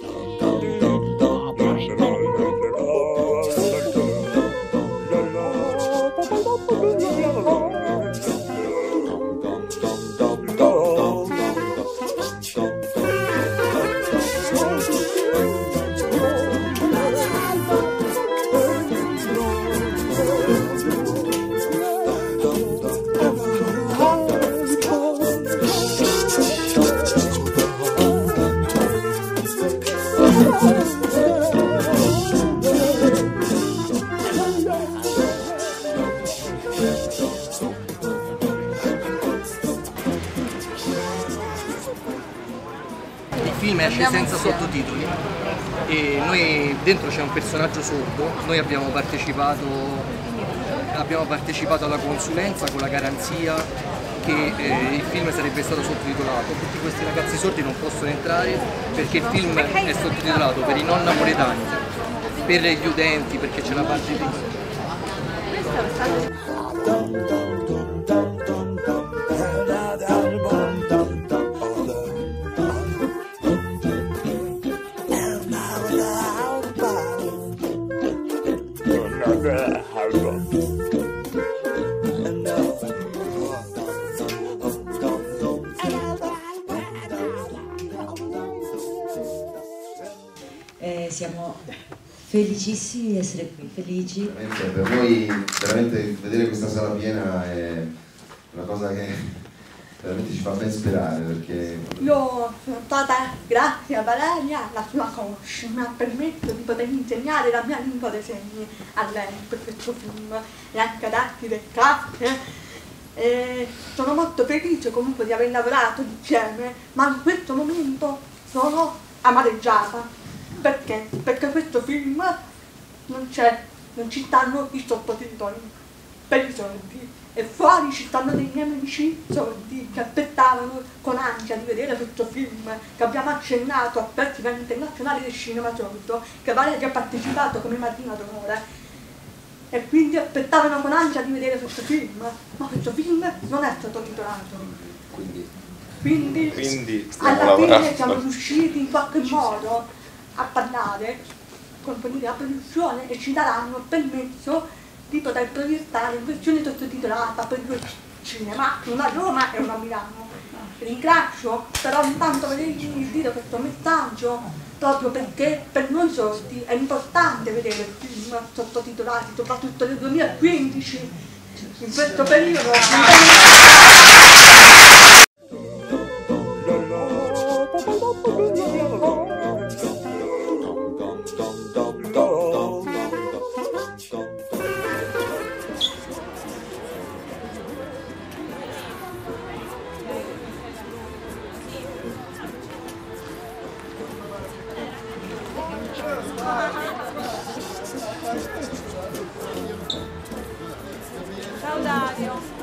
Il film esce senza sottotitoli. E noi dentro c'è un personaggio sordo, noi abbiamo partecipato, abbiamo partecipato alla consulenza con la garanzia che eh, il film sarebbe stato sottotitolato. Tutti questi ragazzi sordi non possono entrare perché il film è sottotitolato per i non napoletani, per gli utenti, perché c'è la parte di... siamo felicissimi di essere qui, felici. Veramente, per noi veramente vedere questa sala piena è una cosa che veramente ci fa ben sperare perché Io sono stata, grazie a Valeria, la sua coach, mi ha permesso di poter insegnare la mia lingua dei segni a lei per questo film e anche ad altri del cast. E sono molto felice comunque di aver lavorato insieme, ma in questo momento sono amareggiata. Perché? Perché questo film non c'è, non ci stanno i sottotitoli. Per i soldi. E fuori ci stanno dei miei amici sordi che aspettavano con ansia di vedere questo film che abbiamo accennato al Festival Internazionale del Cinema Sordo che Valeria ha partecipato come Martina d'Onore. E quindi aspettavano con ansia di vedere questo film. Ma questo film non è stato titolato. Quindi quindi, Quindi alla fine siamo riusciti in qualche modo a parlare con della produzione e ci daranno il permesso di poter proiettare in versione sottotitolata per due cinema, una a Roma e una a Milano. Ringrazio, però intanto volevo dire questo messaggio proprio perché per noi sordi è importante vedere film sottotitolati, soprattutto nel 2015, in questo periodo. la la la Ciao Dario.